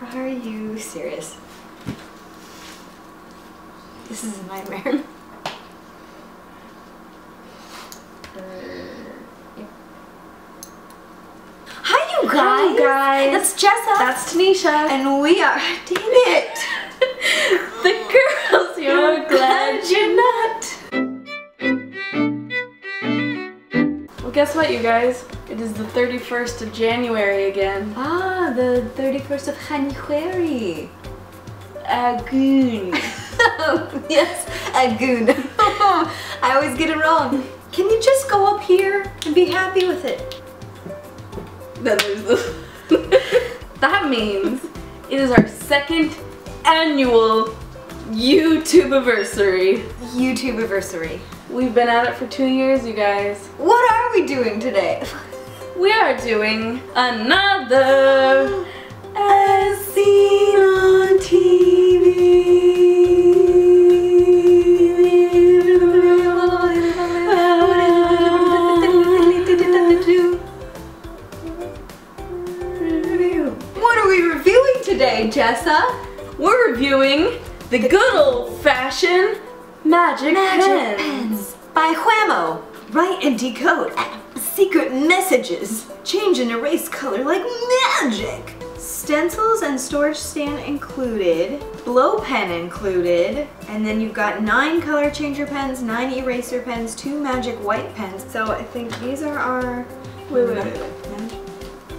Are you serious? This is a nightmare. Uh, Hi, you guys. Hi, guys. That's Jessa. That's Tinisha. and we are. Damn it. the girls, you're glad you're not. Well, guess what, you guys? It is the 31st of January again. Ah, the 31st of January. Agoon. yes, a goon. I always get it wrong. Can you just go up here and be happy with it? That is the- that means it is our second annual YouTube anniversary. YouTube anniversary. We've been at it for two years, you guys. What are we doing today? We are doing another As seen on TV. What are we reviewing today, Jessa? We're reviewing the good old fashioned magic, Magic pens. Pens by Wham-O. Write and decode secret messages. Change and erase color like magic. Stencils and storage stand included, blow pen included, and then you've got nine color changer pens, nine eraser pens, two magic white pens. So I think these are our. Wait, wait, wait, wait.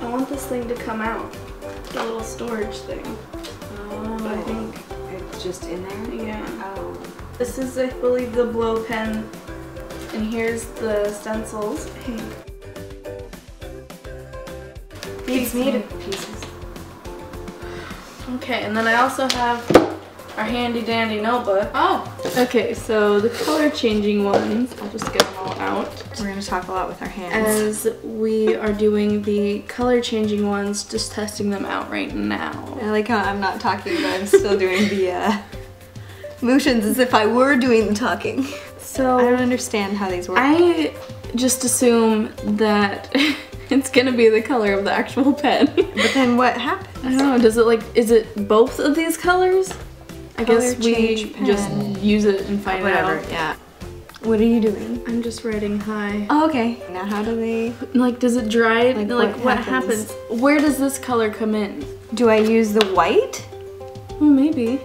I want this thing to come out. The little storage thing. Oh, I think, it's just in there. yeah. Oh. This is, I believe, the blow pen. And here's the stencils. Beats me to pieces. Okay, and then I also have our handy dandy notebook. Oh. Okay, so the color changing ones, I'll just get them all out. We're gonna talk a lot with our hands. As we are doing the color changing ones, just testing them out right now. I like how I'm not talking, but I'm still doing the uh, motions as if I were doing the talking. So I don't understand how these work. I just assume that it's gonna be the color of the actual pen. but then what happens? I don't know, does it like, is it both of these colors? I guess we change just use it and find Whatever, out. yeah. What are you doing? I'm just writing hi. Oh, okay. Now how do they, Like, does it dry? Like, Like, what what, happens? happens? Where does this color come in? do I use the white? Well, maybe.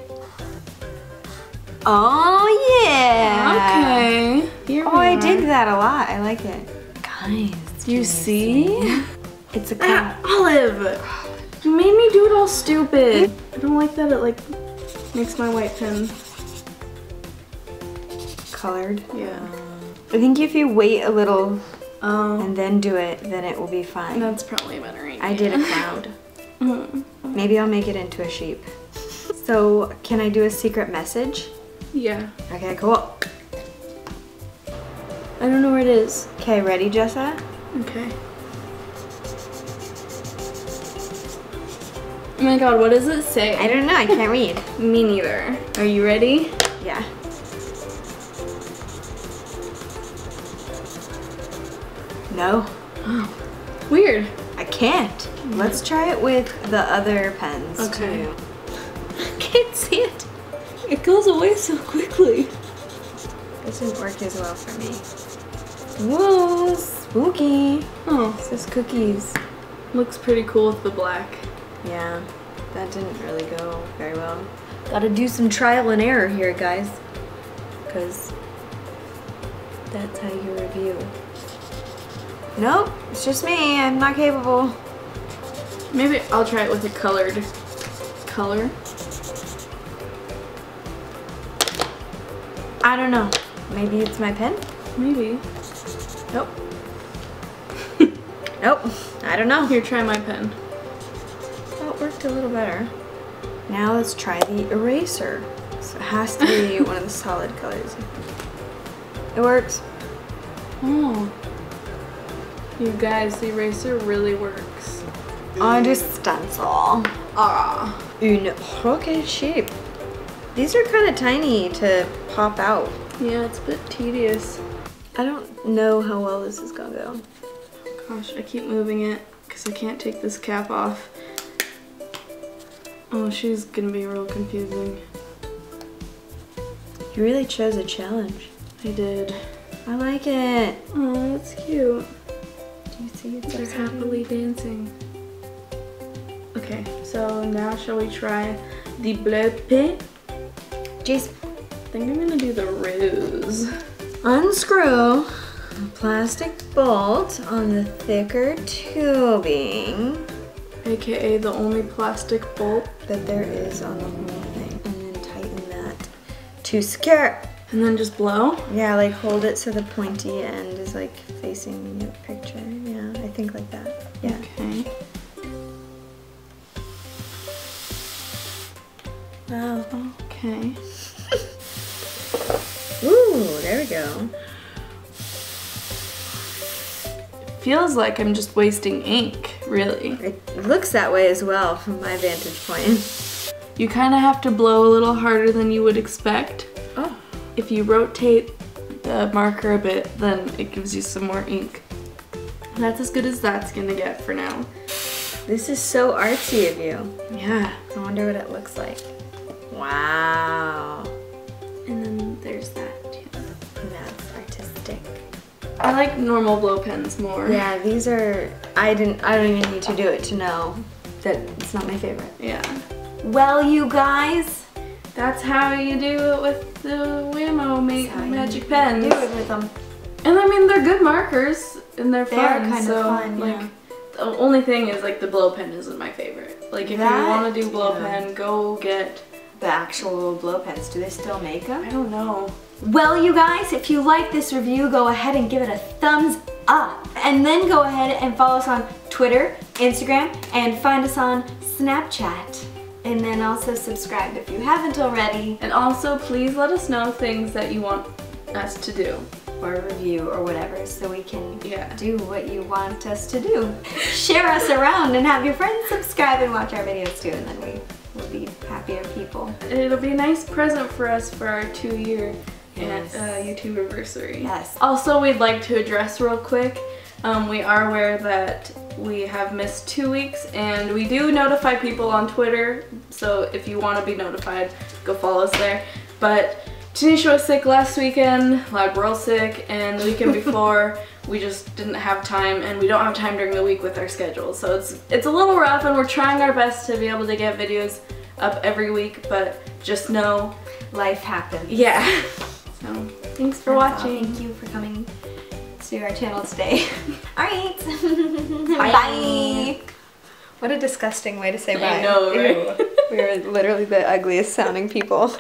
Oh yeah. Okay. Here Oh, I dig that a lot. I like it. Guys, you see? It's a Ah. Olive! You made me do it all stupid. I don't like that it like makes my white pen. colored. Yeah. I think if you wait a little Oh. and then do it, then it will be fine. That's probably better. idea. I did a cloud. Mm. Maybe I'll make it into a sheep. So, can I do a secret message? Yeah. Okay, cool. I don't know where it is. Okay, ready, Jessa? Okay. Oh my god, what does it say? I don't know, I can't read. Me neither. Are you ready? Yeah. No, Weird. I can't. Let's try it with the other pens Okay. too. Can't see it. It goes away so quickly. This didn't work as well for me. Whoa, spooky. Oh, This is cookies. looks pretty cool with the black. Yeah, that didn't really go very well. Gotta do some trial and error here, guys. Because that's how you review. Nope, it's just me. I'm not capable. Maybe I'll try it with a colored color. I don't know. Maybe it's my pen? Maybe. Nope. Nope. I don't know. Here, try my pen. That Oh, worked a little better. Now let's try the eraser. So it has to be one of the solid colors. It works. Oh. You guys, the eraser really works. On to stencil. Ah. Une shape. These are kind of tiny to pop out. Yeah, it's a bit tedious. I don't know how well this is gonna go. Gosh, I keep moving it because I can't take this cap off. Oh, she's gonna be real confusing. You really chose a challenge. I did. I like it. Oh, that's cute. Do you see it? They're happily dancing. Okay, so now shall we try the bleu pit? Jeez. I think I'm gonna do the rose. Unscrew plastic bolt on the thicker tubing AKA the only plastic bolt. that there is on the whole thing. And then tighten that to secure. And then just blow. Yeah, like hold it so the pointy end is like facing the picture. Yeah, I think like that. Yeah. Okay. Wow. Okay. Ooh, there we go. Feels like I'm just wasting ink, really. It looks that way as well from my vantage point. You kind of have to blow a little harder than you would expect. Oh. If you rotate the marker a bit, then it gives you some more ink. That's as good as that's gonna get for now. This is so artsy of you. Yeah. I wonder what it looks like. Wow. I like normal blow pens more. Yeah, these are, I didn't, I don't even need to do it to know that it's not my favorite. Yeah. Well, you guys. That's how you do it with the Wham-O ma- magic pens. Do it with them. And I mean, they're good markers and they're They are fun. kind of fun, like, yeah. the only thing is like the blow pen isn't my favorite. Like, if That- you want to do blow yeah. pen, go get. The actual blow pens, do they still make them? I don't know. Well, you guys, if you like this review, go ahead and give it a thumbs up. And then go ahead and follow us on Twitter, Instagram, and find us on Snapchat. And then also subscribe if you haven't already, And also, please let us know things that you want us to do. or review or whatever, so we can Yeah. do what you want us to do. Share us around and have your friends subscribe and watch our videos too, and then we will be happier people. It'll be a nice present for us for our two year Yes. uh, YouTube anniversary. Yes. Also, we'd like to address real quick. Um, we are aware that we have missed two weeks, and we do notify people on Twitter. So if you want to be notified, go follow us there. But Tinisha was sick last weekend. Like we're sick, and the weekend before we just didn't have time, and we don't have time during the week with our schedule. So it's it's a little rough, and we're trying our best to be able to get videos up every week. But just know, Life happens. yeah. So thanks for That's all. watching. Thank you for coming to our channel today. All right. Bye. bye. What a disgusting way to say bye. I know, right? We are literally the ugliest sounding people.